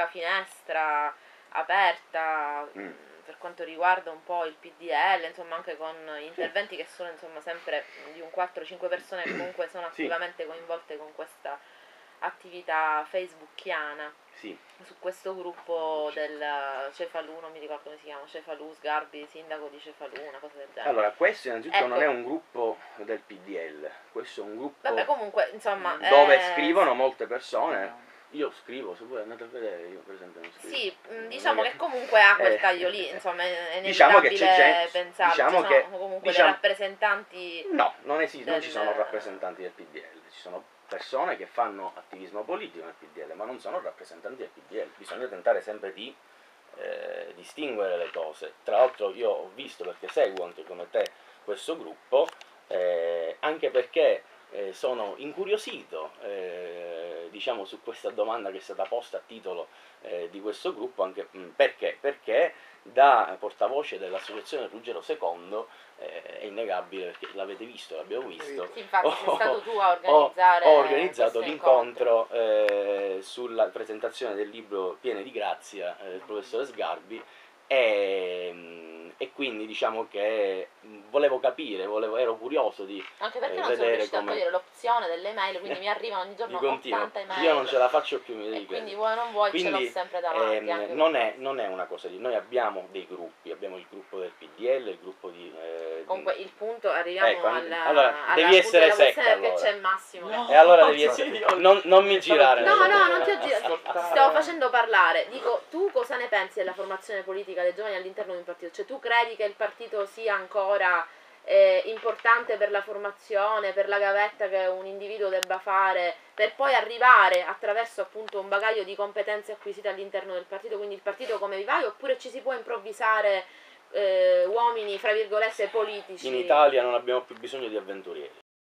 la finestra aperta Mm. per quanto riguarda un po' il PDL, insomma anche con interventi che sono insomma sempre di un 4-5 persone che comunque sono Sì. attivamente coinvolte con questa attività facebookiana Sì, su questo gruppo del Cefalù, non mi ricordo come si chiama, Cefalù, Sgarbi, sindaco di Cefalù, una cosa del genere. allora questo innanzitutto non Ecco. è un gruppo del PDL, questo è un gruppo Vabbè, comunque, insomma... dove eh, scrivono molte persone. Io scrivo, se voi andate a vedere, io per esempio non scrivo. Sì, Non diciamo che comunque ha quel eh, taglio lì, insomma, è è Diciamo che c'è inevitabile gente- pensarci, diciamo sono che- comunque diciamo- dei rappresentanti... No, non esiste, non del- ci sono rappresentanti del PDL, ci sono persone che fanno attivismo politico nel PDL, ma non sono rappresentanti del PDL. Bisogna tentare sempre di eh, distinguere le cose. Tra l'altro io ho visto, perché seguo anche come te questo gruppo, eh, anche perché eh, sono incuriosito eh, diciamo, su questa domanda che è stata posta a titolo eh, di questo gruppo, anche mh, perché? Perché da portavoce dell'associazione Ruggero II eh, è innegabile, perché l'avete visto, l'abbiamo visto, Sì, infatti sei ho- stato tu a ho, organizzare ho organizzato questo l'incontro eh, sulla presentazione del libro Piene di grazia eh, del professore Sgarbi e, mm, e quindi diciamo che volevo capire, volevo- ero curioso di, Anche perché eh, non sono vedere riuscita come- a togliere l'opzione delle mail, quindi mi arrivano ogni giorno continuo. 80 email. Io non ce la faccio più, mi devi quindi vuoi non vuoi ce Quindi, l'ho sempre davanti. ehm, non, è, non è una cosa di noi abbiamo dei gruppi, abbiamo il gruppo del PDL, il gruppo di... eh, Comunque il punto, arriviamo Ecco, alla, allora, alla devi essere secca, allora. c'è Massimo. che- No. E allora devi essere... Non, non mi girare. No, no, non ti ho girato. Stavo facendo parlare. Dico, tu cosa ne pensi della formazione politica dei giovani all'interno di un partito? Cioè, tu credi che il partito sia ancora eh, importante per la formazione, per la gavetta che un individuo debba fare, per poi arrivare attraverso appunto un bagaglio di competenze acquisite all'interno del partito, quindi il partito come vivaio, oppure ci si può improvvisare eh, uomini, fra virgolette, politici? In Italia non abbiamo più bisogno di avventurieri.